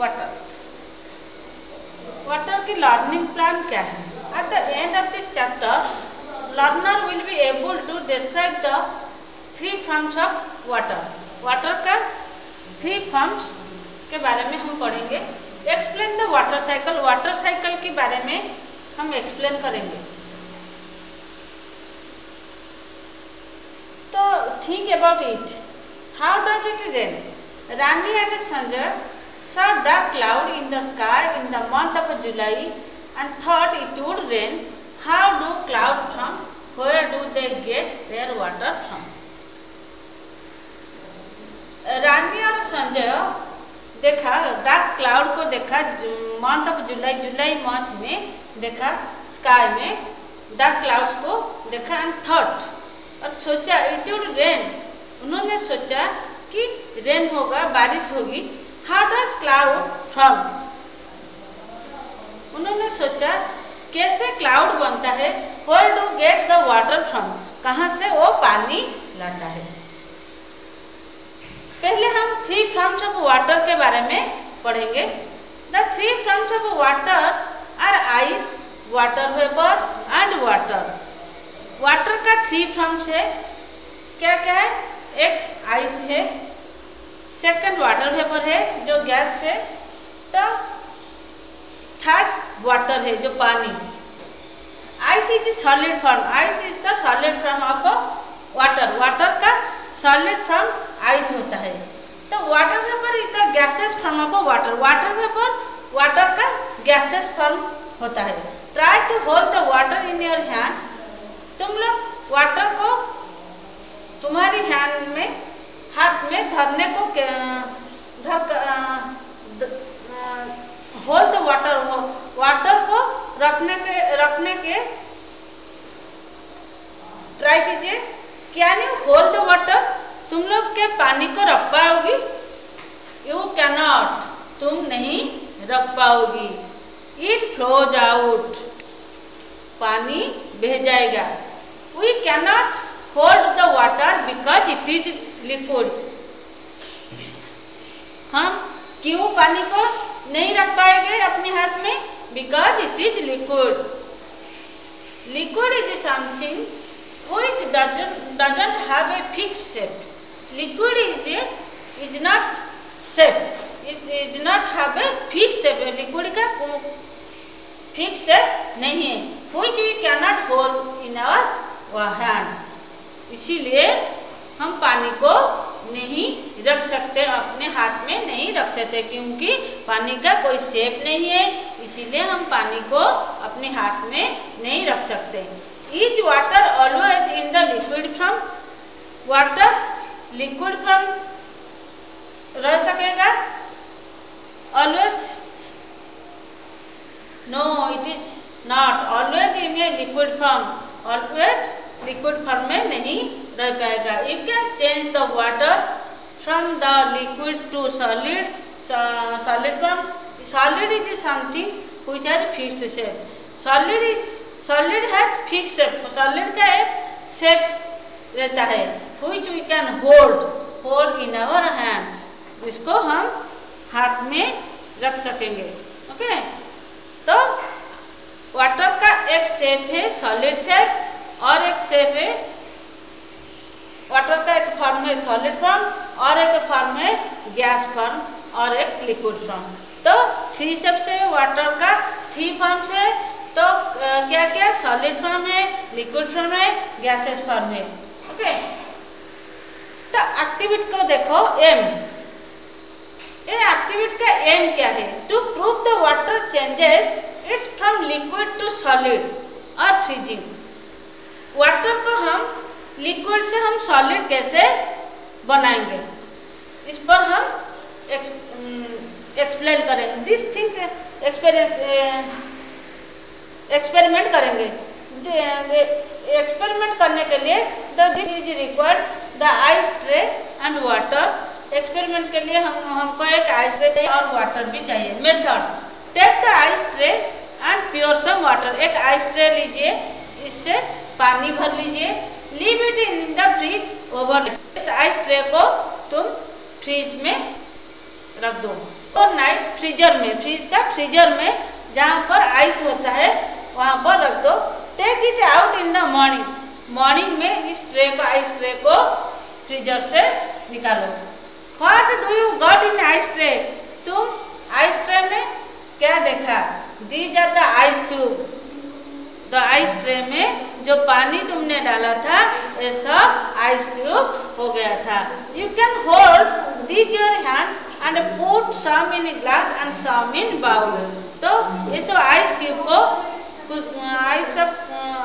Water water की learning plan क्या है? At the end of this chapter learner will be able to describe the three forms of water water का three forms के बारे में हम पढ़ेंगे. Explain the water cycle water cycle के बारे में हम एक्सप्लेन करेंगे. तो think about it how does it rain Rani and Sanjay saw dark cloud in the sky in the month of July and thought it would rain. How do cloud from? Where do they get their water from? Rani और संजय देखा dark cloud को देखा month of July जुलाई month में देखा sky में dark clouds को देखा एंड थॉट और सोचा इट वुड रेन उन्होंने सोचा कि रेन होगा बारिश होगी हाउ डज क्लाउड फ्रॉम उन्होंने सोचा, कैसे क्लाउड बनता है? Where do get the water from कहाँ से वो पानी लाता है? पहले हम थ्री फॉर्म्स ऑफ़ वाटर के बारे में पढ़ेंगे। The three forms of water are ice water vapour and water water का थ्री फॉर्म्स है। क्या क्या है? एक आइस है। सेकंड वाटर वेपर है, जो गैस है तो थर्ड वाटर है, जो पानी। Ice is solid form ice is the solid form of water water का सॉलिड फॉर्म आइस होता है। तो water vapour is the gases form of water water vapour water का गैसेस फॉर्म होता है। Try to hold the water in your hand तुम लोग water को तुम्हारी हैंड में हाथ में धरने को धर होल्ड वाटर वाटर को रखने के रखने के ट्राई कीजिए। क्या यू होल्ड वाटर तुम लोग के पानी को रख पाओगी? यू कैनॉट तुम नहीं रख पाओगी। इट फ्लोज आउट पानी बह जाएगा। We cannot hold the water because it is liquid हम क्यों पानी को नहीं रख पाएँगे अपने हाथ में? Because it is liquid liquid is something which doesn't have a fix shape liquid is is not shape is not have a fix shape liquid का फिक्स शेप नहीं है। Which we can not hold in our hand इसीलिए हम पानी को नहीं रख सकते, अपने हाथ में नहीं रख सकते, क्योंकि पानी का कोई शेप नहीं है, इसीलिए हम पानी को अपने हाथ में नहीं रख सकते। Is water always in the liquid from water liquid from रह सकेगा? Always no it is not always in a liquid form always liquid form में नहीं रह पाएगा। You can change the water from the liquid to solid solid form solid is something which has fixed shape. Solid is, solid has fixed shape. Solid का एक shape रहता है, which we can hold hold in our hand. इसको हम हाथ में रख सकेंगे। Okay okay? तो वाटर का एक शेप है सॉलिड शेप और एक शेप है। वाटर का एक फॉर्म है सॉलिड फॉर्म और एक फॉर्म है गैस फॉर्म और एक लिक्विड फॉर्म तो थ्री शेप से वाटर का थ्री फॉर्म है। तो क्या क्या? सॉलिड फॉर्म है लिक्विड फॉर्म है गैसेस फॉर्म है। ओके तो एक्टिविटी को देखो एम ये एक्टिविटी का एम क्या है? To prove the water changes its from liquid to solid और फ्रीजिंग वाटर को हम लिक्विड से हम सॉलिड कैसे बनाएँगे? इस पर हम एक्सप्लेन करेंगे। दिस थिंग्स एक्सपीरियंस एक्सपेरिमेंट करेंगे। एक्सपेरिमेंट करने के लिए the this is required the ice tray and water experiment के लिए हम, हमको एक आइस ट्रे चाहिए और वाटर भी चाहिए। Method take the ice tray and pour some water एक आइस ट्रे लीजिए। इससे पानी भर लीजिए। Leave it in the fridge over इस आइस ट्रे को तुम फ्रिज में रख दो। और नाइट फ्रीजर में फ्रिज का फ्रीजर में जहाँ पर आइस होता है, वहाँ पर रख दो। Take it out in the morning morning में इस ट्रे को आइस ट्रे को फ्रीजर से निकालो। What do you got in ice tray तुम आइस ट्रे में क्या देखा? दी जाता आइस क्यूब तो आइस ट्रे में जो पानी तुमने डाला था, ये सब आइस क्यूब हो गया था। You can hold these your hands and put some in glass and some in bowl तो ये सब आइस क्यूब को आइस सब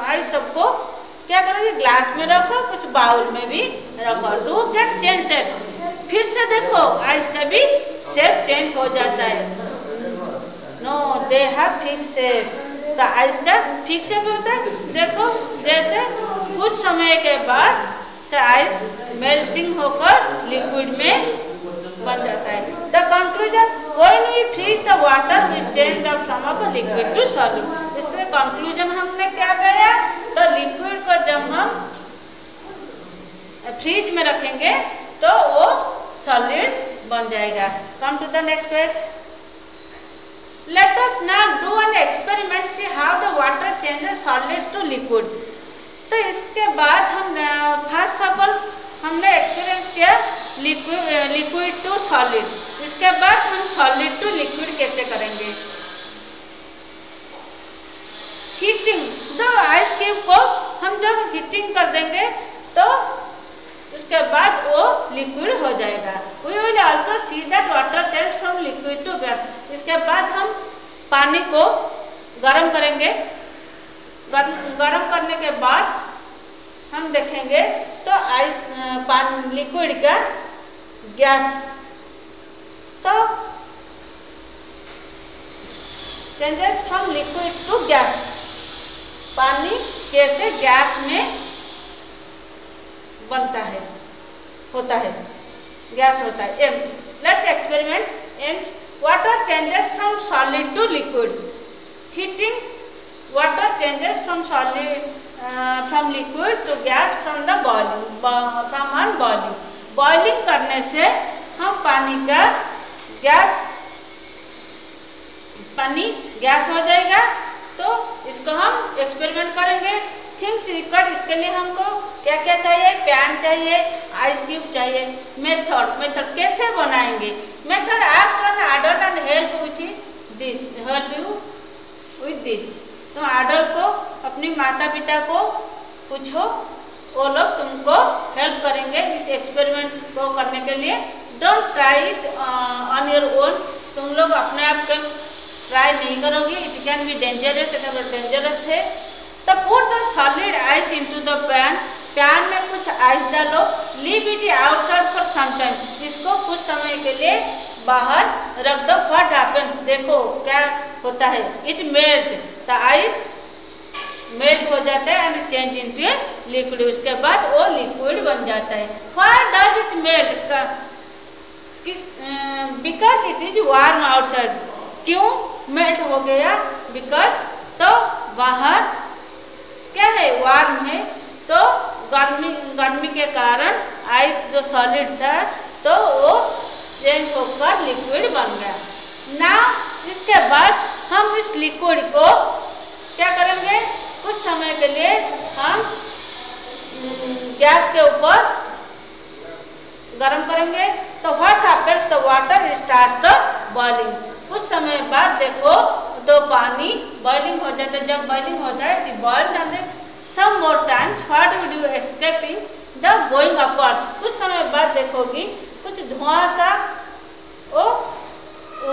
आइस सबको क्या करोगे? ग्लास में रखो, कुछ बाउल में भी रखो। डू गेट चेंज सेट फिर से देखो आइस का भी शेप चेंज हो जाता है। No they have fix shape तो आइस का फिक्स शेप होता देखो, जैसे कुछ समय के बाद आइस मेल्टिंग होकर लिक्विड में बन जाता है। The conclusion when we freeze the water we change the from a liquid to solid इससे कंक्लूजन हमने क्या किया तो लिक्विड को जब हम फ्रीज में रखेंगे तो वो सॉलिड बन जाएगा। Come to the next page let us now do an experiment, see how the water changes solids to liquid. तो इसके बाद हम फ़र्स्ट ऑफ़ ऑल हमने एक्सपीरियंस किया लिक्विड लिक्विड टू सॉलिड इसके बाद हम सॉलिड टू लिक्विड कैसे करेंगे? हीटिंग दो आइस क्यूब को हम जब हीटिंग कर देंगे तो उसके बाद वो लिक्विड हो जाएगा. We will also see that water change from liquid to इसके बाद हम पानी को गर्म करेंगे। गर्म करने के बाद हम देखेंगे तो आइस, पानी, लिक्विड का गैस। तो changes from liquid to gas पानी कैसे गैस में बनता है, होता है। गैस होता है। M let's experiment um water changes from solid to liquid heating water changes from solid from liquid to gas from the boiling from on boiling boiling करने से हम पानी का गैस पानी गैस हो जाएगा तो इसको हम एक्सपेरिमेंट करेंगे। थिंग्स रिकॉर्ड इसके लिए हमको क्या क्या चाहिए? पैन चाहिए आइस क्यूब चाहिए। मेथड मेथड कैसे बनाएँगे? Method ask an adult and help with this help you with this तो आडल्ट को, अपनी माता पिता को पूछो, वो लोग तुमको हेल्प करेंगे इस एक्सपेरिमेंट को करने के लिए। Don't try it on your own तुम लोग अपने आप के ट्राई नहीं करोगे। It can be dangerous it dangerous है। तो put the solid ice into the pan pan में कुछ आइस डालो leave it outside for some time इसको कुछ समय के लिए बाहर रख दो। व्हाट हैपेंस देखो क्या होता है। It melt the ice melt हो जाता है and change in to liquid उसके बाद वो लिक्विड बन जाता है। व्हाई डज इट मेल्ट किस because it is warm outside क्यों मेल्ट हो गया? बिकॉज़ तो बाहर क्या है? वार्म है। तो गर्मी गर्मी के कारण आइस जो सॉलिड था तो वो चेंज होकर लिक्विड बन गया। ना, इसके बाद हम इस लिक्विड को क्या करेंगे? कुछ समय के लिए हम गैस के ऊपर गर्म करेंगे। तो what happens the water start the boiling कुछ समय बाद देखो, दो पानी बॉइलिंग हो जाता है जब बॉइलिंग हो जाए तो boil and some more times what would you escaping the going upwards कुछ समय बाद देखोगी, कुछ धुआँ सा वो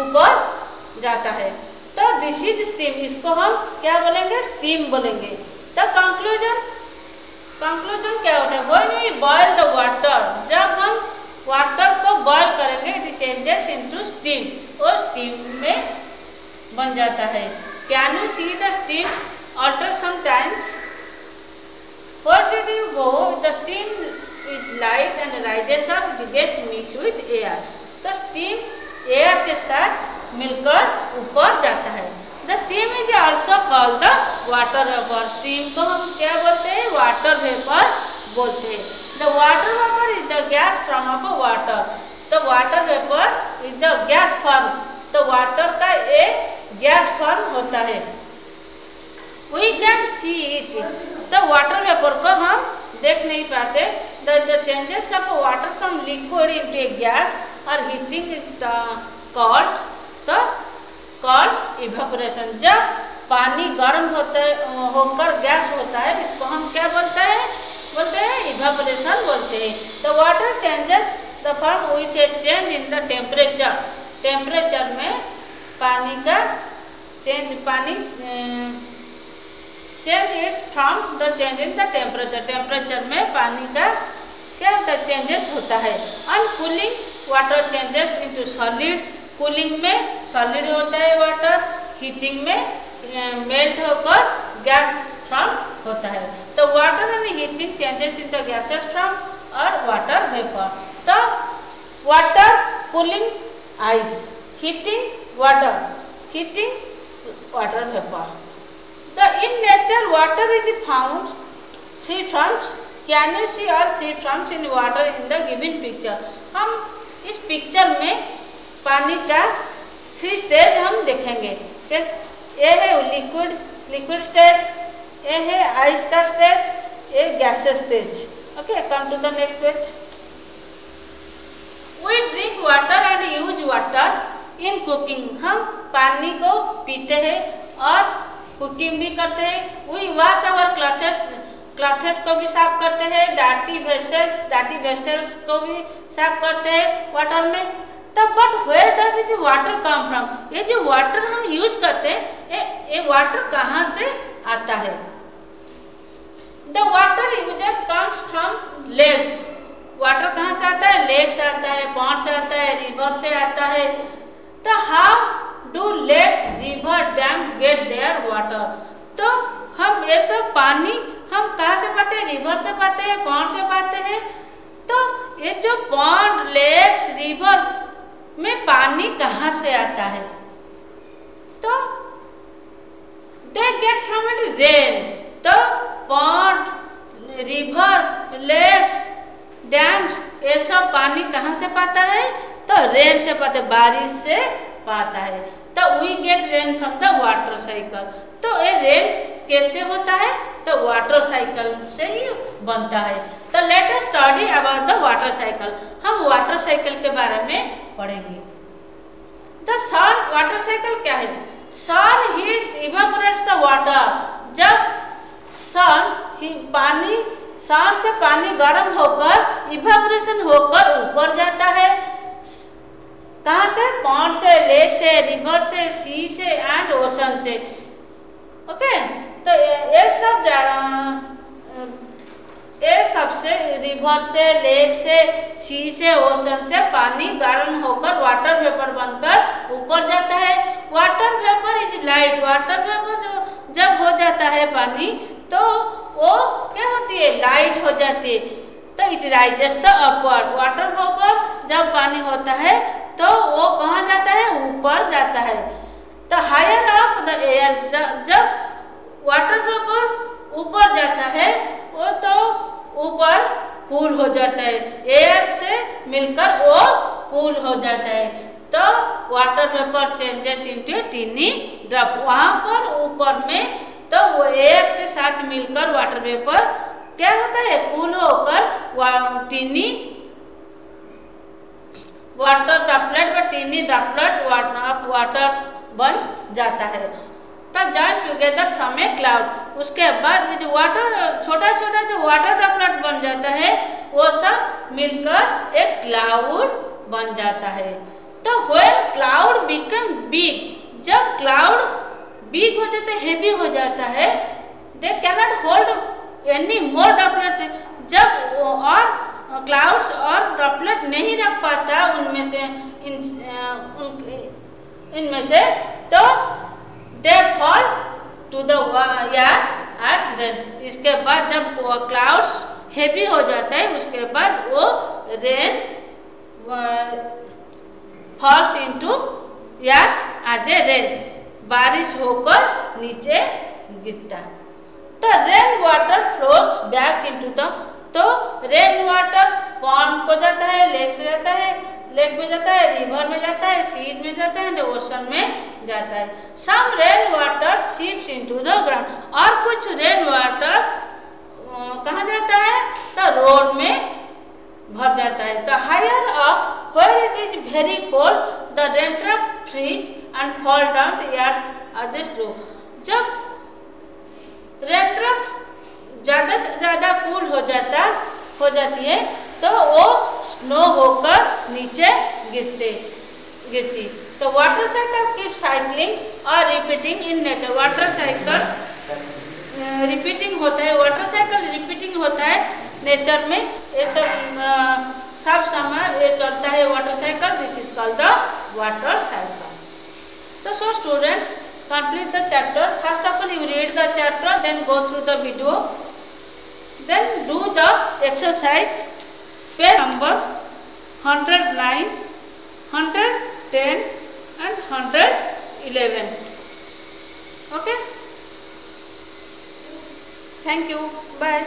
ऊपर जाता है। तो दिस इज़ स्टीम इसको हम क्या बोलेंगे? स्टीम बोलेंगे। तो कंक्लूजन कंक्लूजन क्या होता है? When we boil the water जब हम वाटर को बॉयल करेंगे इट चेंजेस इनटू स्टीम और स्टीम में बन जाता है। Can you see the steam alter sometimes Where did you go? The steam is light and rises up, the mix with air. तो steam air के साथ मिलकर ऊपर जाता है। The steam is also called the water vapour steam को हम क्या बोलते हैं? वाटर वेपर बोलते हैं। The water vapour is the gas from of water तो water vapour is the gas form तो वाटर का एक गैस फॉर्म होता है। वी कैन सी इट तो वाटर वेपर को हम देख नहीं पाते। The the changes of water from liquid into a gas और हीटिंग इज़ कॉल्ड तो कॉल्ड इवेपोरेशन जब पानी गर्म होता है, होकर गैस होता है, इसको हम क्या बोलते हैं? बोलते हैं इवेपोरेशन बोलते हैं। The water changes the form with a change in the temperature temperature में पानी का चेंज पानी change its from the change in the temperature temperature में पानी का क्या होता है चेंजेस होता है? On cooling water changes into solid cooling में सॉलिड होता है वाटर हीटिंग में मेल्ट होकर गैस फ्रॉम होता है। तो water and heating changes in the gases from और वाटर वेपर तो water cooling ice heating water heating water vapour in nature, water is found, three forms. Can you see all three forms in water in the given picture? हम इस picture में पानी का three stage हम देखेंगे ये है लिक्विड लिक्विड स्टेज ये है आइस का स्टेज ये gas stage okay come to the next page we drink water and use water in cooking हम पानी को पीते हैं और कुकिंग भी करते हैं we wash our clothes clothes को भी साफ़ करते हैं, डाटी वेसल्स डाटी वेसल्स को भी साफ़ करते हैं वाटर में। तब but where does it water come from ये जो वाटर हम यूज़ करते हैं, ये ये वाटर कहाँ से आता है? The water uses comes from lakes water कहाँ से आता है? लेक से आता है पॉन्ड से आता है रिवर से आता है। तो how do lake river dam get their water. तो हम ये सब पानी, हम कहाँ से पाते हैं? रिवर से पाते हैं? पॉन्ड से पाते हैं? तो ये जो पॉन्ड लेक्स, रिवर में पानी कहाँ से आता है? तो they get from it rain तो पॉन्ड रिवर, लेक्स, डैम्स, ये सब पानी कहाँ से पाता है? तो रेन से पाते बारिश से पाता है। तो we get rain from the water cycle तो ये रेन कैसे होता है? तो वाटर साइकिल से ही बनता है। तो let us study about the water cycle हम वाटर साइकिल के बारे में पढ़ेंगे। द सन वाटर साइकिल क्या है? Sun heats evaporates the water जब सन ही पानी सन से पानी गर्म होकर इवेपोरेशन होकर ऊपर जाता है। कहाँ से? पॉन्ड से लेक से रिवर से ओके तो ये सब ये सबसे रिवर से लेक से सी से ओशन से पानी गर्म होकर वाटर वेपर बनकर ऊपर जाता है। Water vapour is light water vapour जो, जब हो जाता है पानी तो वो क्या होती है? लाइट हो जाती है। तो it rises the upward water vapour जब पानी होता है तो वो कहाँ जाता है? ऊपर जाता है। तो हायर ऑफ़ जब वाटर वेपर ऊपर जाता है, वो तो ऊपर कूल हो जाता है। एयर से मिलकर वो कूल हो जाता है। तो water vapour changes into tiny drop वहाँ पर ऊपर में तो वो एयर के साथ मिलकर वाटर वेपर क्या होता है? कूल होकर टीनी वाटर ड्रॉपलेट व टीनी ड्रॉपलेट वाटर बन जाता है। तो join together from a cloud. उसके बाद जो वाटर छोटा छोटा जो वाटर ड्रॉपलेट बन जाता है, वो सब मिलकर एक क्लाउड बन जाता है। तो वेन क्लाउड बिकम बिग जब क्लाउड बिग हो जाता है हेवी हो जाता है। They cannot hold any more droplet जब और क्लाउड्स और ड्रॉपलेट नहीं रख पाता उनमें से, इन इनमें से तो they fall to the earth earth rain इसके बाद जब क्लाउड्स हेवी हो जाता है, उसके बाद वो रेन फॉल्स इनटू यार्थ आज ए रेन बारिश होकर नीचे गिरता तो rain water flows back into the तो रेन वाटर पॉन्ड को जाता है लेक से जाता है लेक में जाता है, रिवर में जाता है, सीड में जाता है ओशन में जाता है। Some rain water seeps into the ground और कुछ रेन वाटर कहाँ जाता है? तो रोड में भर जाता है। तो higher up where it is very cold the rainwater freeze and fall down to earth अदस्ट जब रेंटर ज़्यादा से ज़्यादा कूल हो जाता, हो जाती है तो वो स्नो होकर नीचे गिरते, गिरती। तो वाटर साइकिल कीप साइकिलिंग और repeating in nature water cycle repeating होता है। वाटर साइकिल रिपीटिंग होता है नेचर में। ये सब सब समय ये चलता है water cycle this is called the water cycle तो so students complete the chapter first of all, you read the chapter, then go through the video, then do the exercise page number 109 110 and 111 okay? Thank you. Bye